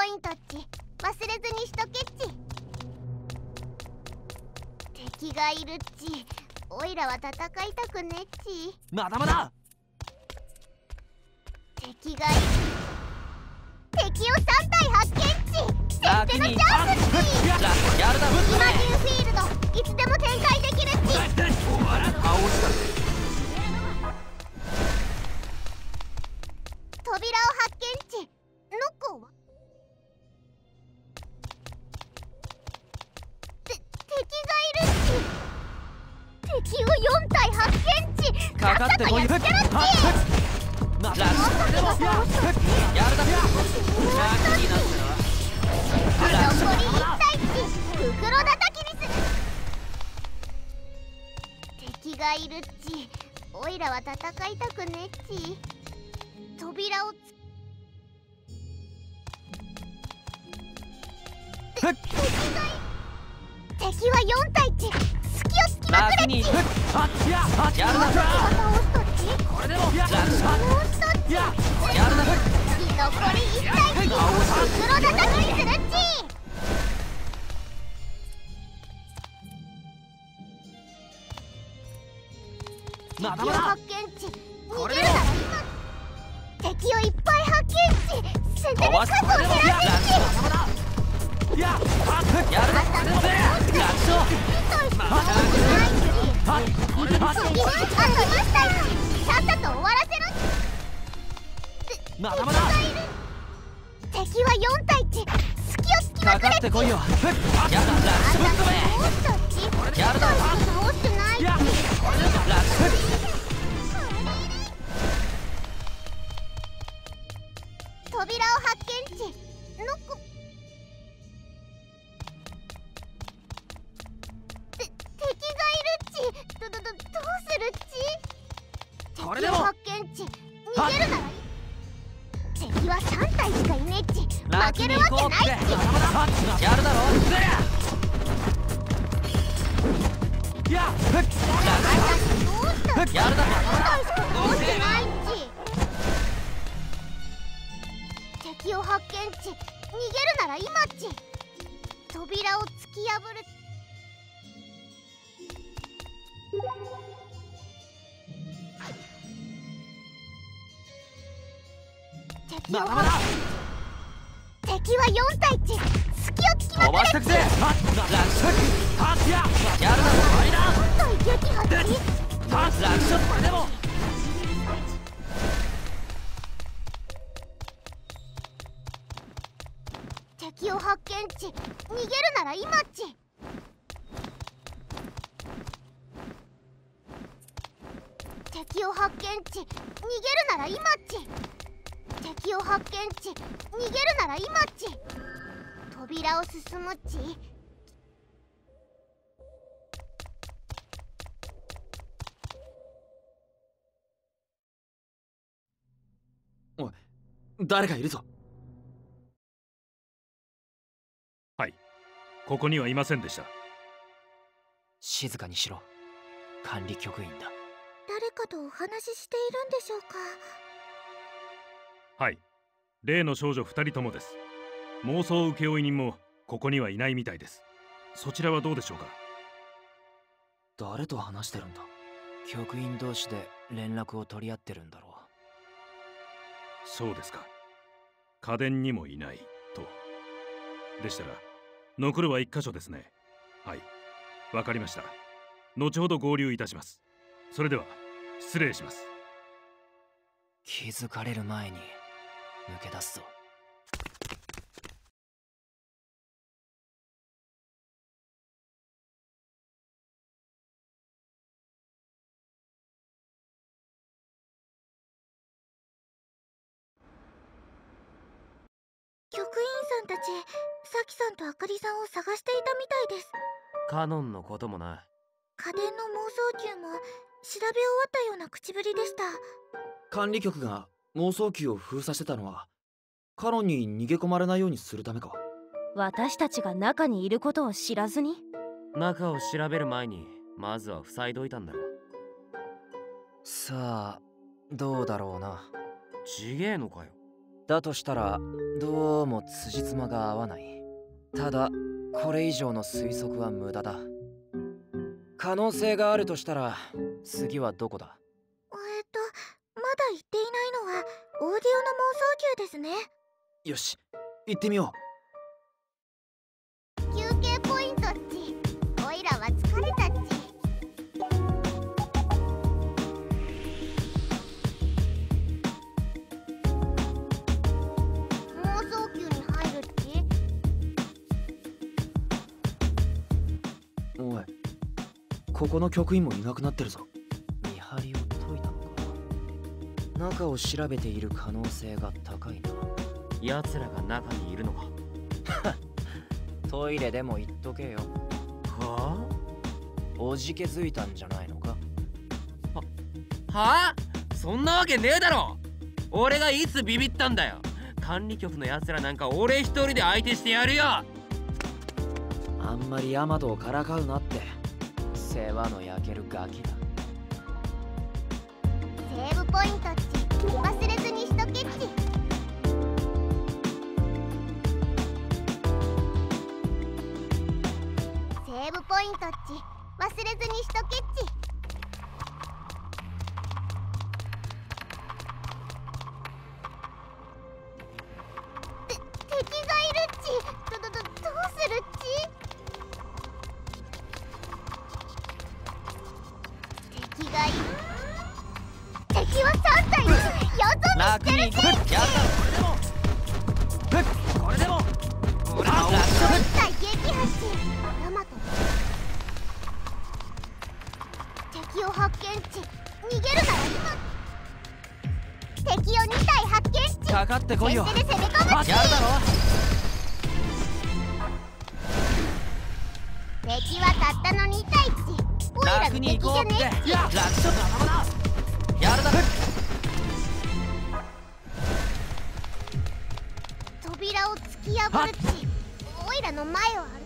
ポイントっち。忘れずにしとけっち。敵がいるっち。おいらは戦いたくねっち。まだまだ。敵がいる。敵を3体発見っち。先手のチャンスっち。やるだイマジンフィールドをつて敵敵は4体っち隙を突きまくれっち楽にはっやはっやるだ倒すとっちこれでもラッ倒すとっちややるだ残り1体っち袋叩きするっちまだまだ。見値先手で飛ば数を減らす値まだまだやはっやるだあんたの楽勝まはっはっこれでもあと2体さっさと終わらせろまだまだ敵は4体値隙を突きまくれってこいよやだ楽勝ぶっ飛べ倒すとっちやるだ倒してな。いやこれでも楽勝も。敵を発見値逃げるなら敵は3体しかいねえっち。負けるわけないっち。やるだろ。うした？っちやるだろ。4体しか倒してない。っち敵を発見値逃げるなら今っち。扉を突き破る敵をまだまだ敵は4体っち隙を突きまくれ飛ばしてくぜ。はっ楽勝はっややるだろ終わりだ4体撃破っちはっでも敵を発見値逃げるなら今っち敵を発見値逃げるなら今っち敵を発見値逃げるなら今っち扉を進むっち。誰かいるぞ。ここにはいませんでした。静かにしろ。管理局員だ。誰かとお話ししているんでしょうかはい。例の少女2人ともです。妄想請負人もここにはいないみたいです。そちらはどうでしょうか？誰と話してるんだ？局員同士で連絡を取り合ってるんだろそうですか。家電にもいないと。でしたら残るは1箇所ですね。はい。わかりました。後ほど合流いたします。それでは失礼します。気づかれる前に抜け出すぞ。局員さんたちさきさんとあかりさんを探していたみたいです。カノンのこともな家電の妄想球も調べ終わったような口ぶりでした。管理局が妄想球を封鎖してたのはカロンに逃げ込まれないようにするためか。私たちが中にいることを知らずに？中を調べる前にまずは塞いどいたんださあどうだろうな。ちげえのかよ。だとしたらどうも辻褄が合わない。ただこれ以上の推測は無駄だ。可能性があるとしたら次はどこだ？妄想球ですね。よし行ってみよ休憩ポイントっち。おいらは疲れたっち。ここの局員もいなくなってるぞ中を調べている可能性が高いな。奴らが中にいるのか。トイレでも言っとけよ。はおじけづいたんじゃないのか？あはあ？そんなわけねえだろ！俺がいつビビったんだよ！管理局の奴らなんか俺一人で相手してやるよ！あんまりヤマトをからかうなって。世話の焼けるガキだ。セーブポイントっよ。やるだろ。敵はたったの2体っちおいら楽の敵じゃねっち楽勝仲間だやるだろ扉を突き破るっちおいらの前を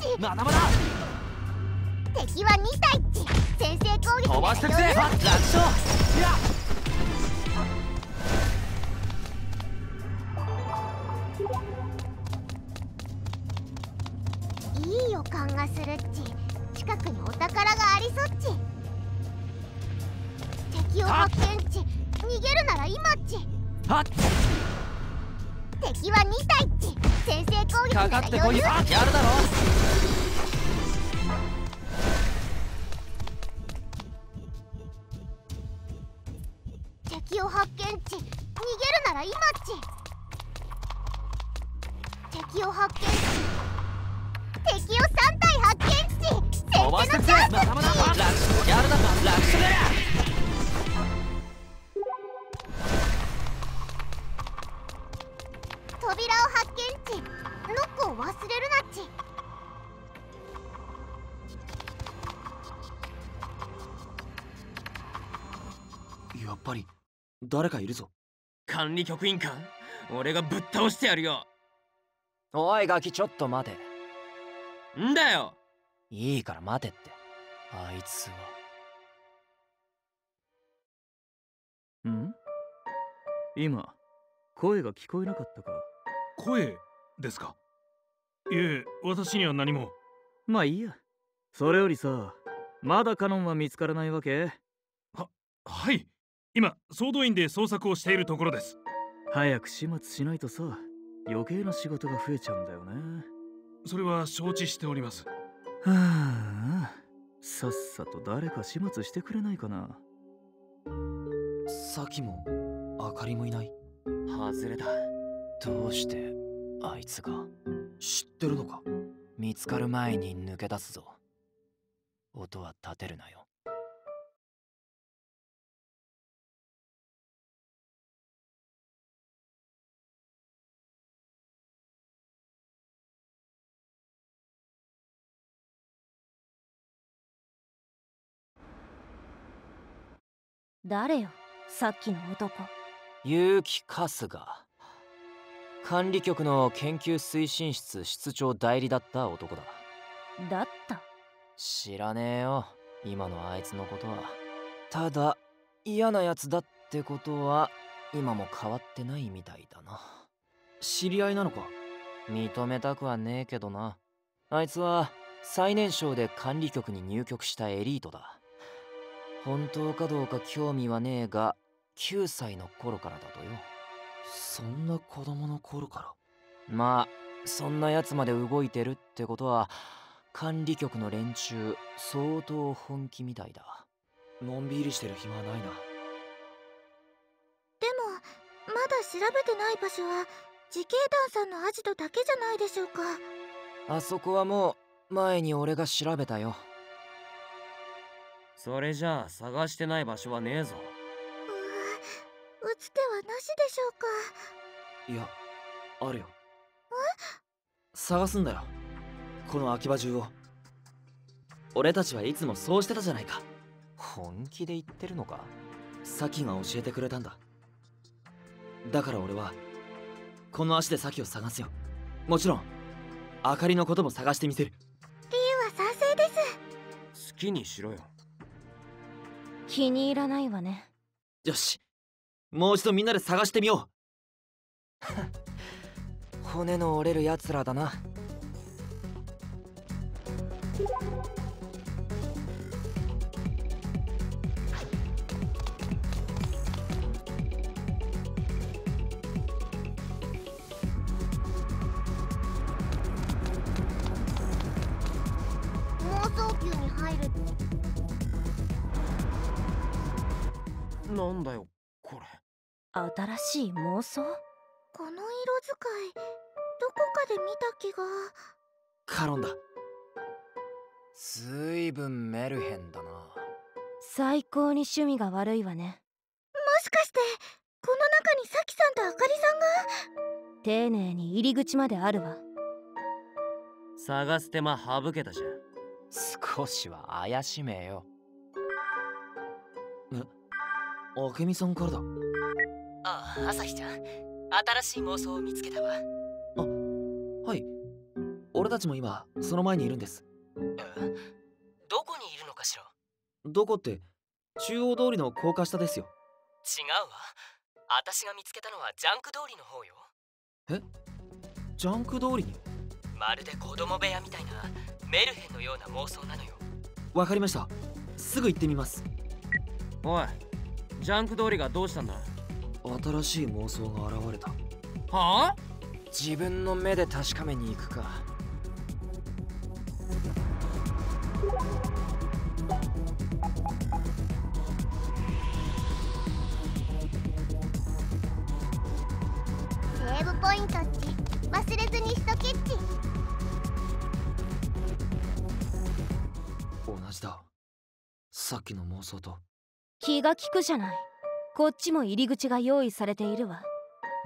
ちまだまだ。敵は2体。っち先制攻撃。飛ばしてくぜ。楽勝。や。いい予感がするっち。近くにお宝がありそっち。敵を発見っち。逃げるなら今っち。はっ敵は2体っち先制攻撃なからかってこいやるだろ。敵を発見っち逃げるなら今っち敵を発見っち敵を3体発見っち先手のチャンス。っちやるだろ楽勝だ誰かいるぞ。管理局員か俺がぶっ倒してやるよ。おいガキちょっと待て。んだよ。いいから待てって。あいつは。ん？今声が聞こえなかったか？声ですか？いえ私には何も。まあいいや。それよりさまだカノンは見つからないわけ？はい今総動員で捜索をしているところです。早く始末しないとさ余計な仕事が増えちゃうんだよね。それは承知しております。はあさっさと誰か始末してくれないかな。さきもあかりもいない。外れだ。どうしてあいつが？知ってるのか？見つかる前に抜け出すぞ。音は立てるなよ誰よさっきの男。結城春日。管理局の研究推進室室長代理だった男だ。だった？知らねえよ今のあいつのことは。ただ嫌なやつだってことは今も変わってないみたいだな。知り合いなのか？認めたくはねえけどな。あいつは最年少で管理局に入局したエリートだ本当かどうか興味はねえが9歳の頃からだとよ。そんな子供の頃かまあそんなやつまで動いてるってことは管理局の連中相当本気みたいだ。らのんびりしてる暇はないな。でもまだ調べてない場所は自警団さんのアジトだけじゃないでしょうか。あそこはもう前に俺が調べたよそれじゃあ探してない場所はねえぞ。うー打つ手はなしでしょうか。いやあるよ。探すんだよ。この秋葉中を俺たちはいつもそうしてたじゃないか。本気で言ってるのか？サキが教えてくれたんだ。だから俺はこの足でサキを探すよ。もちろんあかりのことも探してみせる。リーは賛成です。好きにしろよ気に入らないわね。よし。もう一度みんなで探してみよ 骨の折れるやつらだな。妄想宮に入るなんだよこれ。新しい妄想？この色使いどこかで見た気が。うカロンだ。ずいぶんメルヘンだな。最高に趣味が悪いわね。もしかしてこの中にサキさんとあかりさんが？丁寧に入り口まであるわ。探す手間省けたじゃん。少しは怪しめよ。あけみさんからだ。ああ朝日ちゃん。新しい妄想を見つけたわ。はい。俺たちも今その前にいるんです。うん。どこにいるのかしら？どこって中央通りの高架下ですよ。違うわ。私が見つけたのはジャンク通りの方よ。ジャンク通りに？まるで子供部屋みたいなメルヘンのような妄想なのよ。わかりました。すぐ行ってみます。おいジャンク通りがどうしたんだ？新しい妄想が現れた。はあ？自分の目で確かめに行くか。セーブポイントっち忘れずにしとけっち。同じだ。さっきの妄想と気が利くじゃない。こっちも入り口が用意されているわ。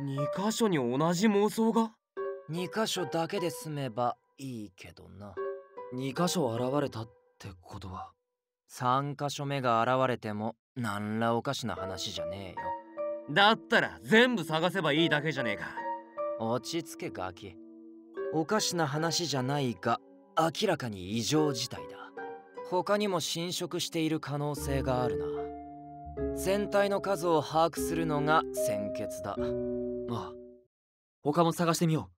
2箇所に同じ妄想が？2箇所だけで済めばいいけどな。2箇所現れたってことは3箇所目が現れても何らおかしな話じゃねえよ。だったら全部探せばいいだけじゃねえか。落ち着けガキ。おかしな話じゃないが明らかに異常事態だ。他にも侵食している可能性があるな全体の数を把握するのが先決だ。ああ他も探してみよ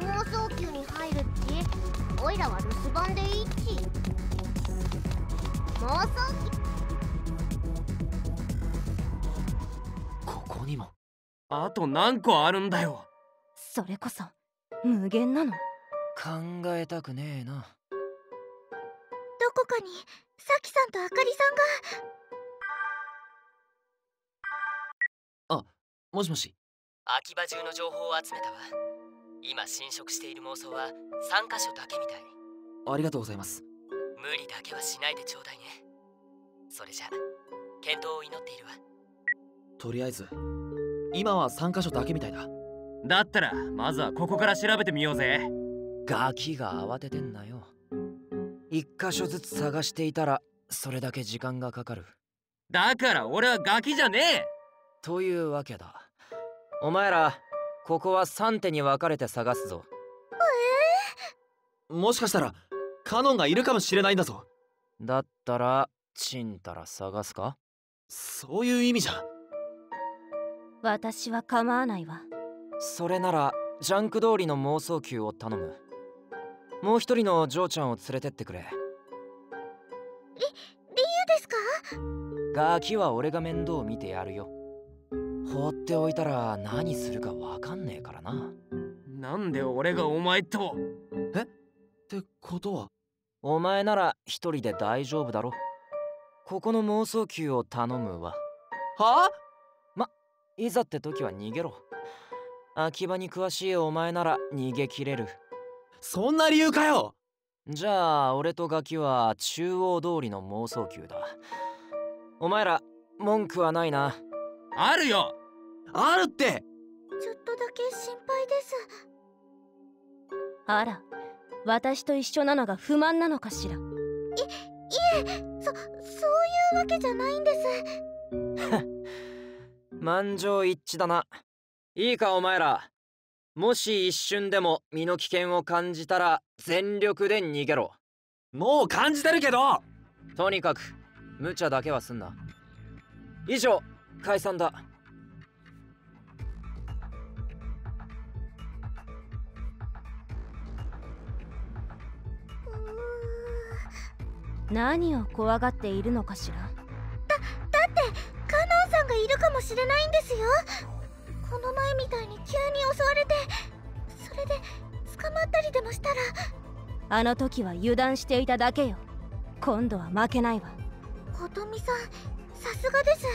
妄想宮に入るっちおいらは留守番でいいっち妄想宮にも。あと何個あるんだよ。それこそ無限なの。考えたくねえな。どこかにサキさんとあかりさんが。もしもし。秋葉中の情報を集めたわ。今侵食している妄想は3箇所だけみたい。ありがとうございます。無理だけはしないでちょうだいね。それじゃ健闘を祈っているわとりあえず。今は3カ所だけみたいだ。だったらまずはここから調べてみようぜ。ガキが慌ててんなよ。一箇所ずつ探していたらそれだけ時間がかかる。だから俺はガキじゃねえ。というわけだ。お前らここは3手に分かれて探すぞ。もしかしたらカノンがいるかもしれないんだぞ。だったらちんたら探すか？そういう意味じゃ私は構わないわ。それならジャンク通りの妄想球を頼む。もう一人のジョーちゃんを連れてってくれ。理由ですか？ガキは俺が面倒見てやるよ。放っておいたら何するかわかんねえからな。なんで俺がお前と？ってことは？お前なら一人で大丈夫だろ。ここの妄想球を頼むわ。はあ？いざって時は逃げろ。秋葉に詳しいお前なら逃げ切れる。そんな理由かよ！じゃあ俺とガキは中央通りの妄想球だ。お前ら文句はないな。あるよ！あるって！ちょっとだけ心配です。あら私と一緒なのが不満なのかしら？いえそそういうわけじゃないんです 満場一致だな。いいかお前ら。もし一瞬でも身の危険を感じたら全力で逃げろ。もう感じてるけど。とにかく無茶だけはすんな。以上解散だ。何を怖がっているのかしらいるかもしれないんですよ。この前みたいに急に襲われてそれで捕まったりでもしたら。あの時は油断していただけよ。今度は負けないわ。琴美さんさすがです。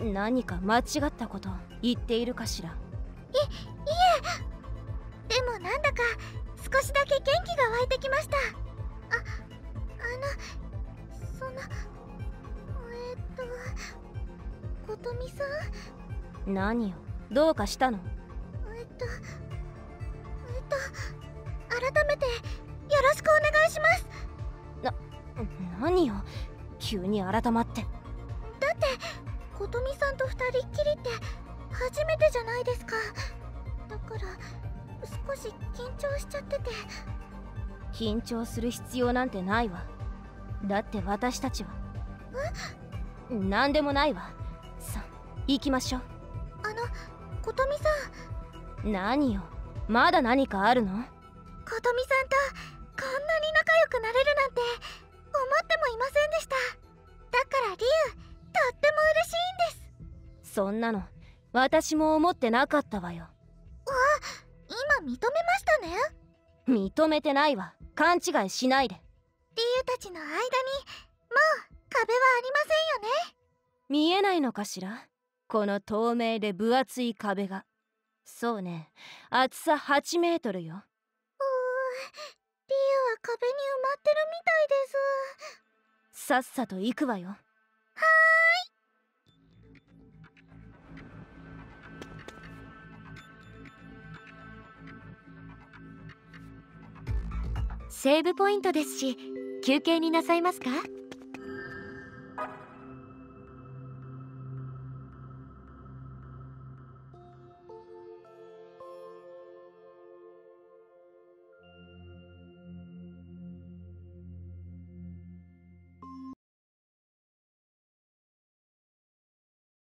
何か間違ったこと言っているかしら？でもなんだか少しだけ元気が湧いてきました。ああのそのと琴美さん？何よどうかしたの？えっとえっと改めてよろしくお願いします。何よ急に改まって。だって琴美さんと二人っきりって初めてじゃないですか。だから少し緊張しちゃってて。緊張する必要なんてないわ。だって私たちは。何でもないわ。さ行きましょう。あの琴美さん。何よ。まだ何かあるの？琴美さんとこんなに仲良くなれるなんて思ってもいませんでした。だからリュウとっても嬉しいんです。そんなの私も思ってなかったわよ。今認めましたね。認めてないわ。勘違いしないで。リュウたちの間にもう壁はありませんよね。見えないのかしら？この透明で分厚い壁が。そうね。厚さ8メートルよ。うーリュウは壁に埋まってるみたいです。さっさと行くわよ。セーブポイントですし休憩になさいますか？